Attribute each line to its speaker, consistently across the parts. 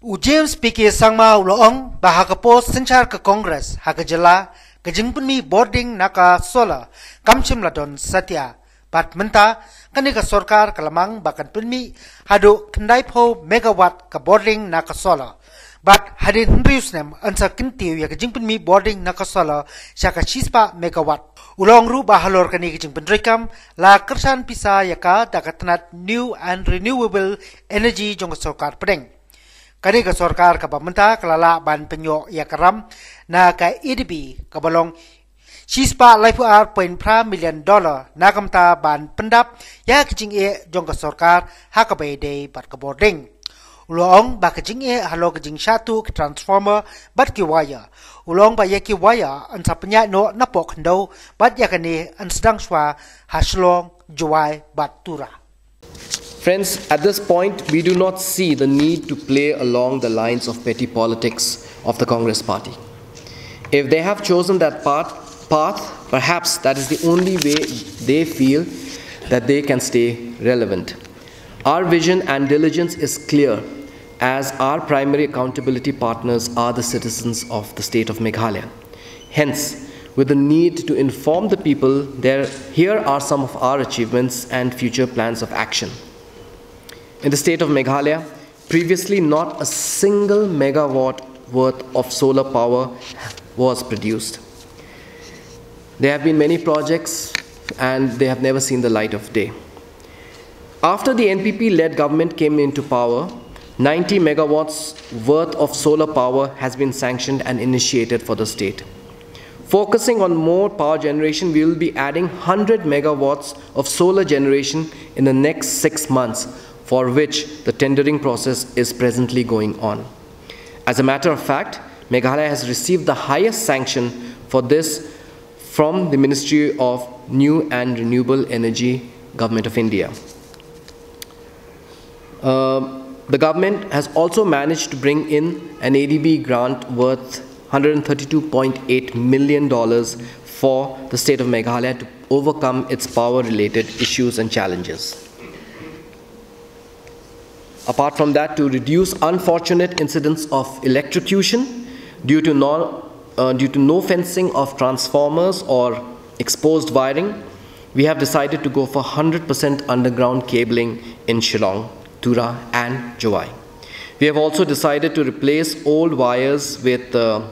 Speaker 1: Ujim speaker sangma uloong bahakapo senchar ke kongres hakajela kejengpunmi boarding naka sola kamchim ladon satya bat menta kanika sorkar bahkan puni punmi hadu kendaipo megawatt ke boarding naka sola. Bat hadin hundrius nem ansa kintiu ya kejengpunmi boarding naka sola shaka chispa megawatt. Uloong ru bahalor kani kejengpun rekam la kersan pisa yaka dakatnat new and renewable energy jong sorkar pedeng kani ka sarkar ka pamenta kalala ban penyo ya karam na ka EDB ka balong Chispa laifu ar poin pra million dollar. Na kamta ban pendap. Ya kicing e jong ka sarkar ha ka bay day bat ka boarding. Ulong ba kicing e halo kicing satu transformer bat ki waya ulong ba ya ki waya an sa penya no na pok ndo bat ya kani an sedang swa haslong juai bat tura
Speaker 2: Friends, at this point, we do not see the need to play along the lines of petty politics of the Congress party. If they have chosen that path, path, perhaps that is the only way they feel that they can stay relevant. Our vision and diligence is clear, as our primary accountability partners are the citizens of the state of Meghalaya. Hence, with the need to inform the people, there, here are some of our achievements and future plans of action. In the state of Meghalaya, previously not a single megawatt worth of solar power was produced. There have been many projects and they have never seen the light of day. After the NPP led government came into power, 90 megawatts worth of solar power has been sanctioned and initiated for the state. Focusing on more power generation, we will be adding 100 megawatts of solar generation in the next six months for which the tendering process is presently going on. As a matter of fact, Meghalaya has received the highest sanction for this from the Ministry of New and Renewable Energy, Government of India. Uh, the government has also managed to bring in an ADB grant worth $132.8 million for the state of Meghalaya to overcome its power related issues and challenges. Apart from that, to reduce unfortunate incidents of electrocution due to, non, uh, due to no fencing of transformers or exposed wiring, we have decided to go for 100% underground cabling in Shillong, Tura, and Jowai. We have also decided to replace old wires with uh,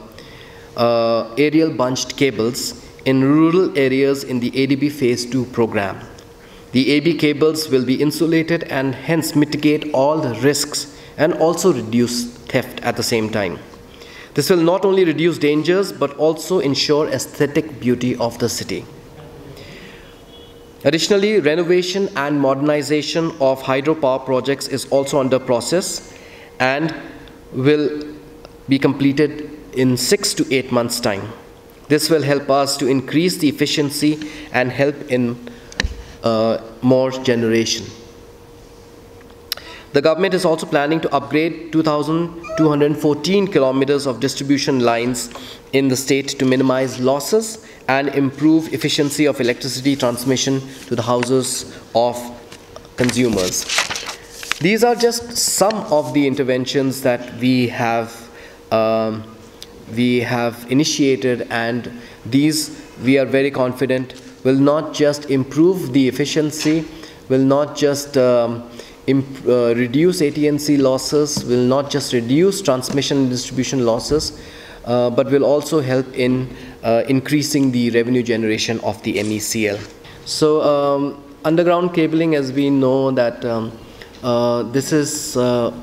Speaker 2: uh, aerial bunched cables in rural areas in the ADB Phase 2 program. The AB cables will be insulated and hence mitigate all the risks and also reduce theft at the same time. This will not only reduce dangers but also ensure aesthetic beauty of the city. Additionally, renovation and modernization of hydropower projects is also under process and will be completed in 6 to 8 months time. This will help us to increase the efficiency and help in more generation. The government is also planning to upgrade 2,214 kilometers of distribution lines in the state to minimize losses and improve efficiency of electricity transmission to the houses of consumers. These are just some of the interventions that we have um, we have initiated and these we are very confident will not just improve the efficiency, will not just um, uh, reduce AT&C losses, will not just reduce transmission and distribution losses, uh, but will also help in uh, increasing the revenue generation of the MECL. So um, underground cabling, as we know that um, uh, this is uh,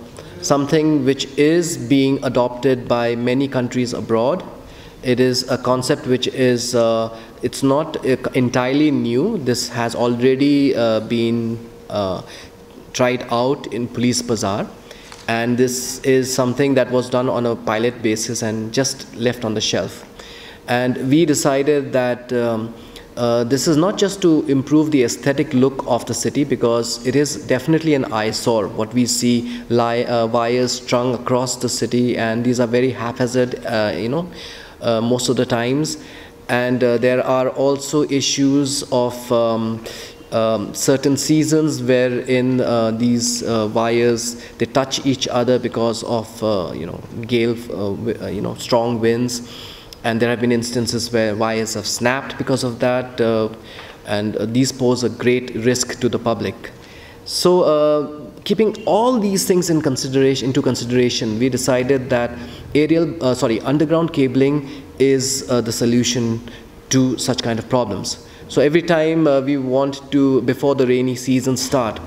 Speaker 2: something which is being adopted by many countries abroad. It is a concept which is uh, it's not entirely new. This has already uh, been uh, tried out in Police Bazaar, and this is something that was done on a pilot basis and just left on the shelf. And we decided that. Um, uh, this is not just to improve the aesthetic look of the city because it is definitely an eyesore. What we see lie, uh, wires strung across the city, and these are very haphazard, uh, you know, most of the times. And uh, there are also issues of um, um, certain seasons wherein uh, these uh, wires they touch each other because of uh, you know gale uh, uh, you know strong winds and there have been instances where wires have snapped because of that uh, and these pose a great risk to the public so keeping all these things in consideration into consideration we decided that aerial sorry underground cabling is the solution to such kind of problems so every time uh, we want to, before the rainy season start,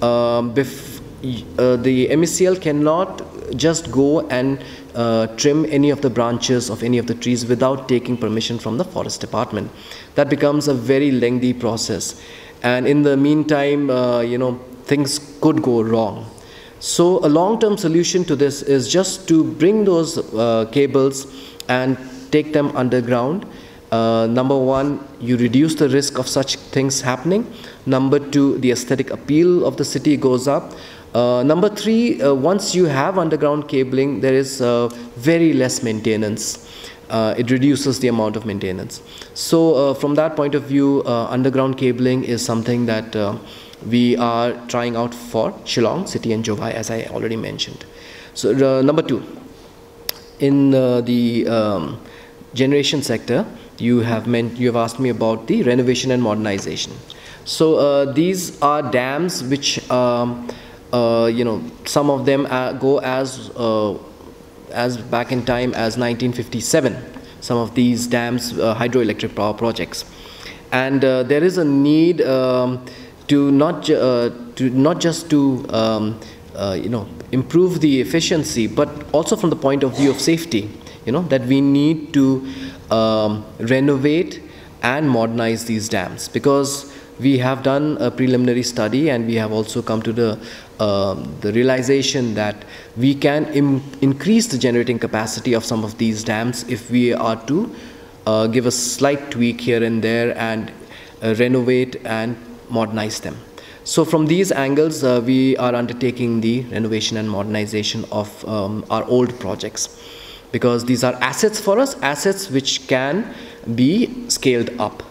Speaker 2: um, uh, the MECL cannot just go and uh, trim any of the branches of any of the trees without taking permission from the forest department. That becomes a very lengthy process, and in the meantime, uh, you know, things could go wrong. So a long-term solution to this is just to bring those uh, cables and take them underground uh, number one, you reduce the risk of such things happening. Number two, the aesthetic appeal of the city goes up. Uh, number three, uh, once you have underground cabling, there is uh, very less maintenance. Uh, it reduces the amount of maintenance. So, uh, from that point of view, underground cabling is something that we are trying out for Shillong, City and Jowai, as I already mentioned. So, number two, in the um, generation sector, you have meant you have asked me about the renovation and modernization. So uh, these are dams which um, uh, you know some of them uh, go as uh, as back in time as 1957. Some of these dams uh, hydroelectric power projects, and uh, there is a need um, to not to not just to um, you know improve the efficiency, but also from the point of view of safety. You know that we need to um, renovate and modernize these dams because we have done a preliminary study and we have also come to the uh, the realization that we can increase the generating capacity of some of these dams if we are to uh, give a slight tweak here and there and uh, renovate and modernize them. So, from these angles, uh, we are undertaking the renovation and modernization of um, our old projects because these are assets for us, assets which can be scaled up.